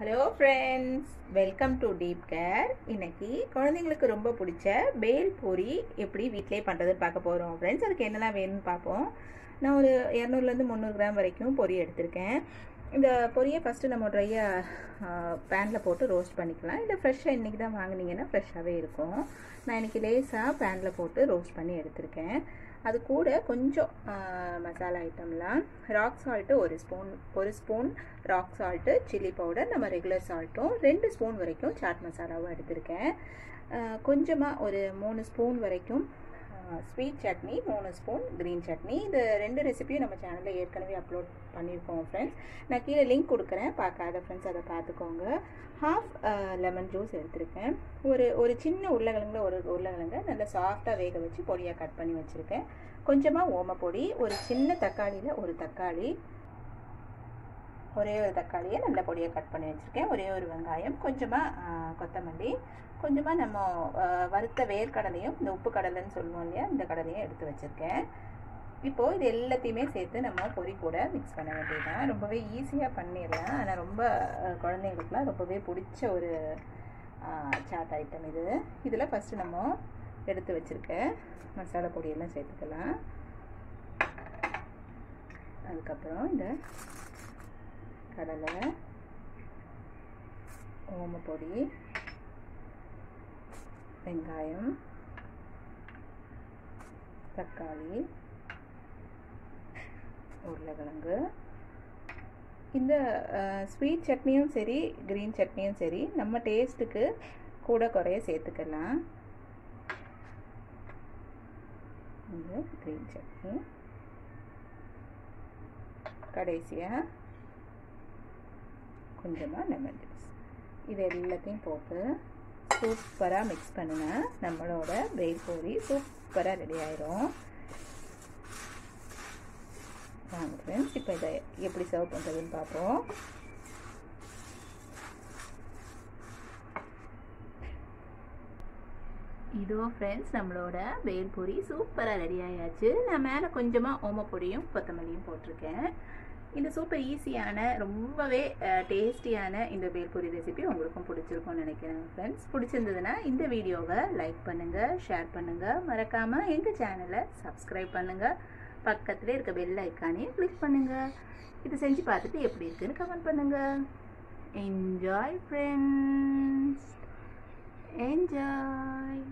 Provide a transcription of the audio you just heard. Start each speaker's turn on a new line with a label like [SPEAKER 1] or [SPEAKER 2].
[SPEAKER 1] Hello friends welcome to deep care இன்னைக்கு குழந்தைங்களுக்கு ரொம்ப பிடிச்ச பேல் பூரி எப்படி வீட்டிலே பண்ணுறதுன்னு பார்க்க போகிறோம் ஃப்ரெண்ட்ஸ் அதுக்கு என்னெல்லாம் வேணும்னு பார்ப்போம். நான் ஒரு இரநூறுலேருந்து முந்நூறு கிராம் வரைக்கும் பொரி எடுத்திருக்கேன். இந்த பொரியை ஃபஸ்ட்டு நம்ம ட்ரையாக பேனில் போட்டு ரோஸ்ட் பண்ணிக்கலாம். இல்லை ஃப்ரெஷ்ஷாக இன்றைக்கி தான் வாங்கினீங்கன்னா ஃப்ரெஷ்ஷாகவே இருக்கும். நான் இன்றைக்கி லேஸாக பேனில் போட்டு ரோஸ்ட் பண்ணி எடுத்திருக்கேன். அது கூட கொஞ்சம் மசாலா ஐட்டம்லாம் ராக் சால்ட்டு ஒரு ஸ்பூன் ஒரு spoon rock salt chilli powder நம்ம ரெகுலர் சால்ட்டும் ரெண்டு ஸ்பூன் வரைக்கும் சாட் மசாலாவும் எடுத்திருக்கேன். கொஞ்சமாக ஒரு மூணு ஸ்பூன் வரைக்கும் ஸ்வீட் சட்னி மூணு ஸ்பூன் க்ரீன் சட்னி. இது ரெண்டு ரெசிபியும் நம்ம சேனலில் ஏற்கனவே அப்லோட் பண்ணியிருக்கோம் ஃப்ரெண்ட்ஸ் நான் கீழே லிங்க் கொடுக்குறேன். பார்க்காத ஃப்ரெண்ட்ஸ் அதை பார்த்துக்கோங்க. ஹாஃப் லெமன் ஜூஸ் எடுத்திருக்கேன். ஒரு ஒரு சின்ன உருளைக்கிழங்குல ஒரு உருளைக்கிழங்க நல்லா சாஃப்டாக வேக வச்சு பொடியாக கட் பண்ணி வச்சுருக்கேன். கொஞ்சமாக ஓமப்பொடி ஒரு சின்ன தக்காளியில் ஒரு தக்காளி ஒரே ஒரு தக்காளியை நல்ல பொடியை கட் பண்ணி வச்சுருக்கேன். ஒரே ஒரு வெங்காயம் கொஞ்சமாக கொத்தமல்லி கொஞ்சமாக நம்ம வறுத்த வேர்க்கடலையும் இந்த உப்பு கடலைன்னு சொல்லுவோம் இல்லையா இந்த கடலையும் எடுத்து வச்சுருக்கேன். இப்போது இது எல்லாத்தையுமே சேர்த்து நம்ம பொரி கூட மிக்ஸ் பண்ண வேண்டியதுதான். ரொம்பவே ஈஸியாக பண்ணிடலாம். ஆனால் ரொம்ப குழந்தைங்களுக்குலாம் ரொம்பவே பிடிச்ச ஒரு சாட் ஐட்டம் இது. இதில் ஃபஸ்ட்டு நம்ம எடுத்து வச்சுருக்க மசாலா பொடியெல்லாம் சேர்த்துக்கலாம். அதுக்கப்புறம் இந்த கடலை ஓமப்பொடி வெங்காயம் தக்காளி உருளைக்கிழங்கு. இந்த ஸ்வீட் சட்னியும் சரி க்ரீன் சட்னியும் சரி நம்ம டேஸ்ட்டுக்கு கூட குறைய சேர்த்துக்கலாம். இந்த க்ரீன் சட்னி. கடைசியாக கொஞ்சமாக லெமன் ஜூஸ் இது எல்லாத்தையும் போட்டு சூப்பராக மிக்ஸ் பண்ணுங்க. நம்மளோட பேல் பூரி சூப்பராக ரெடி ஆயிரும். வாங்க ஃப்ரெண்ட்ஸ் இப்போ இதை எப்படி சர்வ் பண்ணுறதுன்னு பார்ப்போம். இதோ ஃப்ரெண்ட்ஸ் நம்மளோட பேல்பூரி சூப்பராக ரெடி ஆயாச்சு. நான் மேலே கொஞ்சமாக ஓமப்பொடியும் கொத்தமல்லியும் போட்டிருக்கேன். இந்த சூப்பர் ஈஸியான ரொம்பவே டேஸ்டியான இந்த பேல்பூரி ரெசிபி உங்களுக்கும் பிடிச்சிருக்கும்னு நினைக்கிறேன் ஃப்ரெண்ட்ஸ் பிடிச்சிருந்ததுன்னா இந்த வீடியோவை லைக் பண்ணுங்கள் ஷேர் பண்ணுங்கள் மறக்காமல் எங்கள் சேனலை சப்ஸ்கிரைப் பண்ணுங்கள் பக்கத்தில் இருக்க பெல் ஐக்கானையும் கிளிக் பண்ணுங்கள் இது செஞ்சு பார்த்துட்டு எப்படி இருக்குன்னு கமெண்ட் பண்ணுங்கள் என்ஜாய் ஃப்ரெண்ட்ஸ் என்ஜாய்